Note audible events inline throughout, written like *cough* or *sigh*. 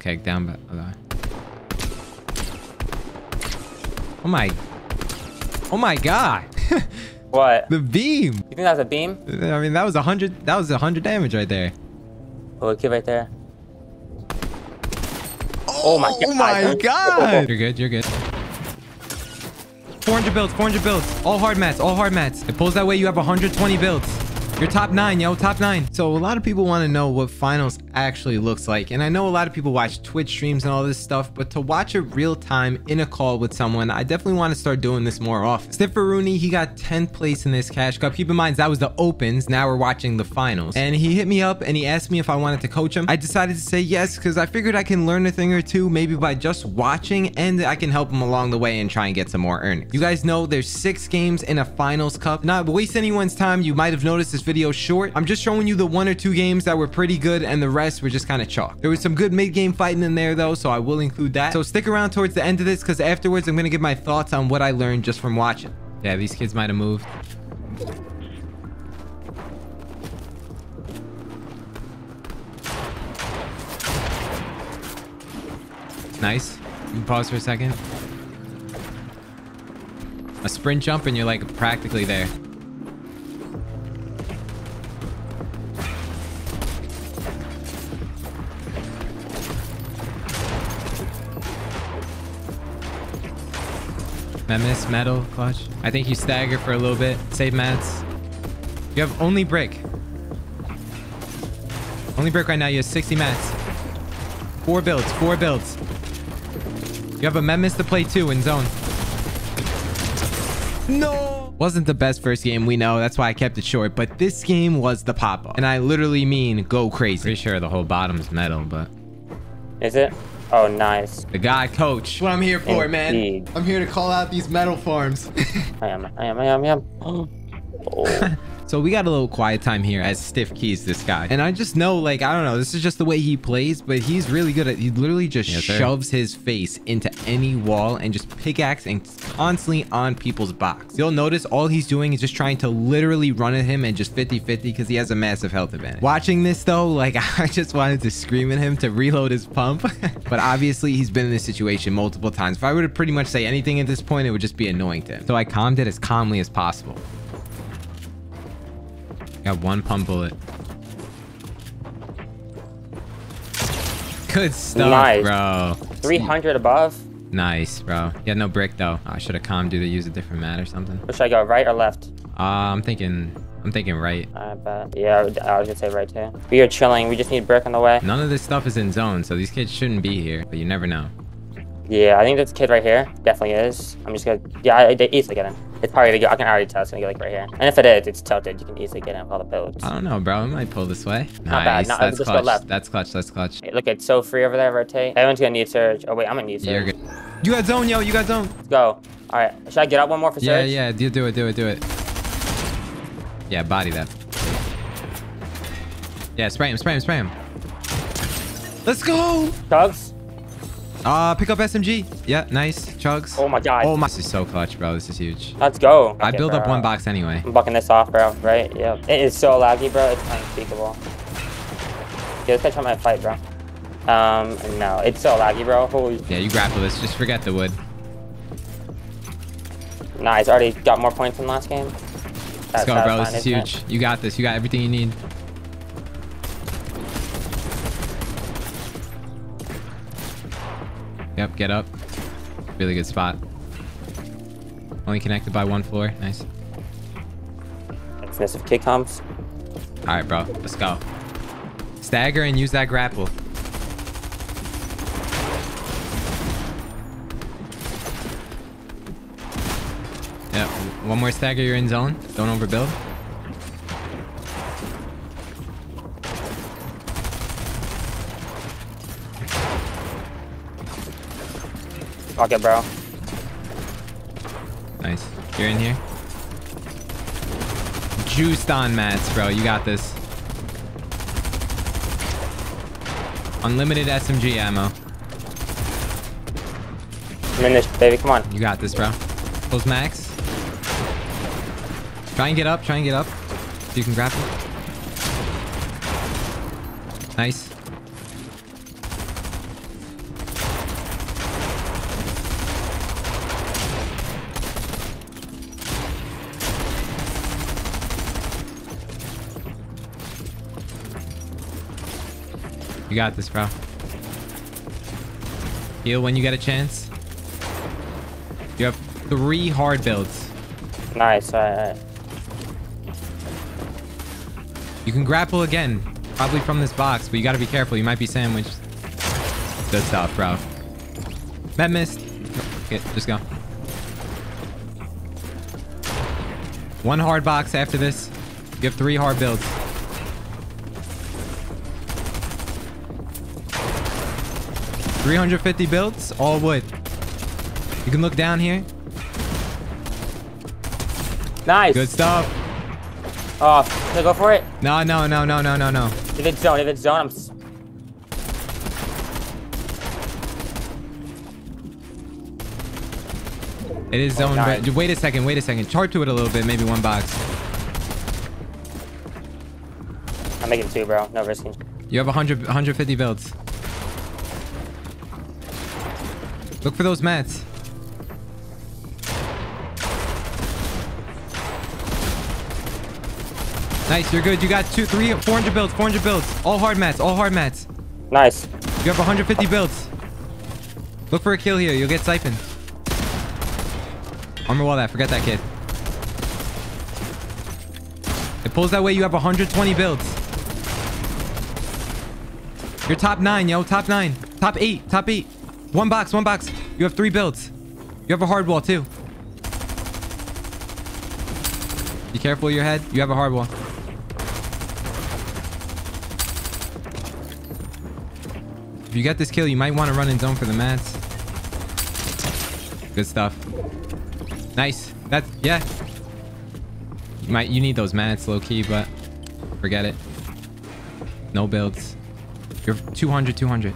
Okay, down. But. Oh my. Oh my god. *laughs* What? the beam. You think that's a beam? I mean, that was a hundred. That was a hundred damage right there. Oh, kid right there. Oh, oh my Oh my God. god. *laughs* You're good. You're good. 400 builds. 400 builds. All hard mats. All hard mats. It pulls that way. You have 120 builds. You're top nine, yo. Top nine. So a lot of people want to know what finals actually looks like. And I know a lot of people watch Twitch streams and all this stuff, but to watch it real time in a call with someone, I definitely want to start doing this more often. Stiffaroonie, he got 10th place in this cash cup. Keep in mind, that was the opens. Now we're watching the finals. And he hit me up and he asked me if I wanted to coach him. I decided to say yes because I figured I can learn a thing or two maybe by just watching and I can help him along the way and try and get some more earnings. You guys know there's six games in a finals cup. Not waste anyone's time, you might have noticed this video short. I'm just showing you the one or two games that were pretty good and the rest were just kind of chalk. There was some good mid-game fighting in there though, so I will include that. So stick around towards the end of this because afterwards I'm going to give my thoughts on what I learned just from watching. Yeah, these kids might have moved. Nice. Pause for a second. A sprint jump and you're like practically there. Memis, metal, clutch. I think you stagger for a little bit. Save mats. You have only brick. Only brick right now. You have 60 mats. Four builds. Four builds. You have a Memis to play too in zone. No! Wasn't the best first game, we know. That's why I kept it short. But this game was the pop-up. And I literally mean go crazy. Pretty sure the whole bottom's metal, but... Is it? Oh, nice. The guy coach. That's What I'm here for, man. I'm here to call out these metal farms. I am. I am. I am. I am. Oh. *laughs* So we got a little quiet time here as Stiff keys this guy. And I just know, like, I don't know, this is just the way he plays, but he's really good at, he literally just Yes, shoves his face into any wall and just pickaxe and constantly on people's box. You'll notice all he's doing is just trying to literally run at him and just 50-50 because he has a massive health advantage. Watching this though, *laughs* like, I just wanted to scream at him to reload his pump. *laughs* but obviously he's been in this situation multiple times. If I were to pretty much say anything at this point, it would just be annoying to him. So I calmed it as calmly as possible. Got one pump bullet. Good stuff, Nice. bro. 300 above. Nice, bro. You had no brick though. I should have calmed you to use a different mat or something. Where should I go? Right or left? Uh, I'm thinking, I'm thinking right. I bet. Yeah, I was gonna say right too. We are chilling. We just need brick on the way. None of this stuff is in zone, so these kids shouldn't be here. But you never know. Yeah, I think this kid right here definitely is. I'm just gonna. Yeah, I, they easily get in. It's probably gonna go. I can already tell it's gonna go like right here. And if it is, it's tilted. You can easily get in with all the builds. I don't know, bro. It might pull this way. Not bad. Nice. Not- That's just go clutch. left. That's clutch. That's clutch. Hey, look, it's so free over there. Rotate. Everyone's gonna need surge. Oh wait, I'm gonna need surge. You're good. You got zone, yo. You got zone. Let's go. All right. Should I get up one more for surge? Yeah, yeah. Do, do it. Do it. Do it. Yeah, body that. Yeah, spray him. Spray him. Spray him. Let's go. Chugs. Uh, pick up SMG. Yeah, nice. Chugs. Oh my god. Oh my. This is so clutch, bro. This is huge. Let's go. I Okay, build up one box anyway. I'm bucking this off, bro. Right? Yep. It is so laggy, bro. It's unspeakable. Yeah, this guy trying to fight, bro. Um, no, it's so laggy, bro. Holy. Yeah, you grapple this. Just forget the wood. Nice. Already got more points than last game. Let's go, bro. This is huge. You got this. You got everything you need. Yep, get up. Really good spot. Only connected by one floor. Nice. Expensive kick comes. All right, bro. Let's go. Stagger and use that grapple. Yep. One more stagger, you're in zone. Don't overbuild. Fuck it, bro. Nice. You're in here. Juiced on mats, bro. You got this. Unlimited SMG ammo. I'm in this, baby. Come on. You got this, bro. Close max. Try and get up. Try and get up. So you can grab grapple. Nice. You got this, bro. Heal when you get a chance. You have three hard builds. Nice. All right, all right. You can grapple again, probably from this box, but you got to be careful. You might be sandwiched. Good stuff, bro. Met missed. Okay, just go. One hard box after this. You have three hard builds. Three hundred fifty builds, all wood. You can look down here. Nice. Good stuff. Uh, oh, no, go for it. No, no, no, no, no, no, no. If it's zone, if it's zone, I'm. It is oh, zone. nice. but wait a second. Wait a second. Charge to it a little bit. Maybe one box. I'm making two, bro. No risking. You have 100, 150 builds. Look for those mats. Nice, you're good. You got two, three, 400 builds, 400 builds. All hard mats, all hard mats. Nice. You have 150 builds. Look for a kill here. You'll get siphoned. Armor wall that. Forget that kid. It pulls that way. You have 120 builds. You're top nine, yo. Top nine. Top eight. Top eight. One box. One box. You have three builds. You have a hard wall too. Be careful of your head. You have a hard wall. If you get this kill, you might want to run in zone for the mats. Good stuff. Nice. That's yeah. You might you need those mats low key, but forget it. No builds. You're 200, 200.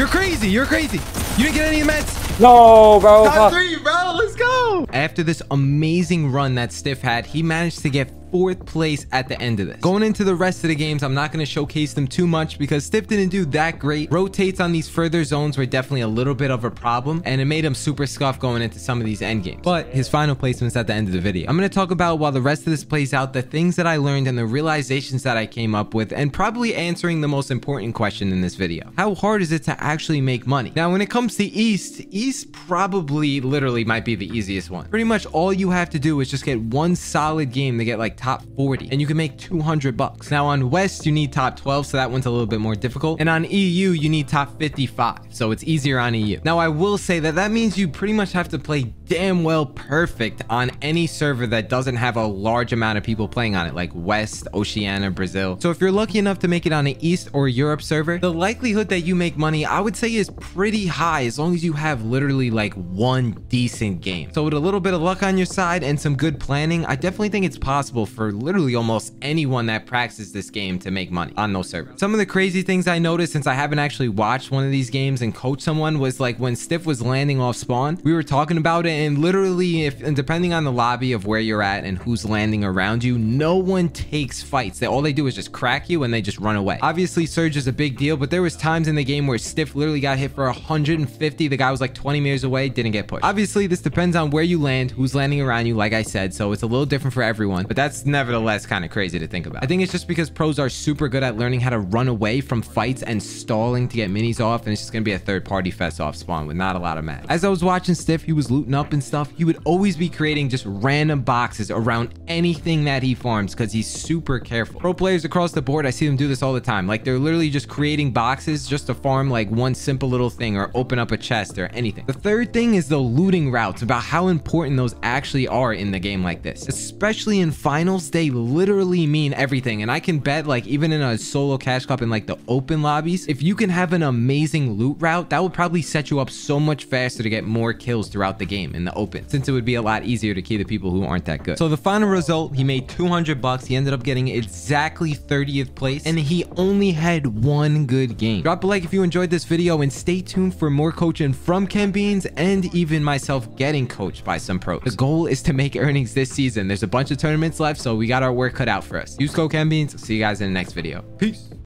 You're crazy. You're crazy. You didn't get any mats. No, bro. Top three, bro. Let's go. After this amazing run that Stiff had, he managed to get fourth place at the end of this. Going into the rest of the games, I'm not going to showcase them too much because Stiff didn't do that great. Rotates on these further zones were definitely a little bit of a problem and it made him super scuffed going into some of these end games. But his final placement's at the end of the video. I'm going to talk about while the rest of this plays out, the things that I learned and the realizations that I came up with and probably answering the most important question in this video. How hard is it to actually make money? Now, when it comes to East, East probably literally might be the easiest one. Pretty much all you have to do is just get one solid game to get like top 40 and you can make 200 bucks. Now on West, you need top 12, so that one's a little bit more difficult. And on EU, you need top 55, so it's easier on EU. Now I will say that that means you pretty much have to play damn well perfect on any server that doesn't have a large amount of people playing on it, like West, Oceania, Brazil. So if you're lucky enough to make it on an East or Europe server, the likelihood that you make money, I would say is pretty high as long as you have literally like one decent game. So with a little bit of luck on your side and some good planning, I definitely think it's possible for literally almost anyone that practices this game to make money on those servers. Some of the crazy things I noticed since I haven't actually watched one of these games and coached someone was like when Stiff was landing off spawn, we were talking about it and literally if and depending on the lobby of where you're at and who's landing around you, no one takes fights. They all they do is just crack you and they just run away. Obviously Surge is a big deal, but there was times in the game where Stiff literally got hit for 150. The guy was like 20 meters away, didn't get pushed. Obviously this depends on where you land, who's landing around you, like I said, so it's a little different for everyone, but that's nevertheless kind of crazy to think about. I think it's just because pros are super good at learning how to run away from fights and stalling to get minis off, and it's just gonna be a third party fest off spawn with not a lot of mats. As I was watching Stiff, he was looting up and stuff, he would always be creating just random boxes around anything that he farms because he's super careful. Pro players across the board, I see them do this all the time. Like they're literally just creating boxes just to farm like one simple little thing or open up a chest or anything. The third thing is the looting routes about how important those actually are in the game like this. Especially in finals, they literally mean everything. And I can bet like even in a solo cash cup in like the open lobbies, if you can have an amazing loot route, that will probably set you up so much faster to get more kills throughout the game in the open, since it would be a lot easier to kill the people who aren't that good. So the final result, he made 200 bucks. He ended up getting exactly 30th place and he only had one good game. Drop a like if you enjoyed this video and stay tuned for more coaching from Ken Beans and even myself getting coached by some pros. The goal is to make earnings this season. There's a bunch of tournaments left, so we got our work cut out for us. Use code Ken Beans. See you guys in the next video. Peace.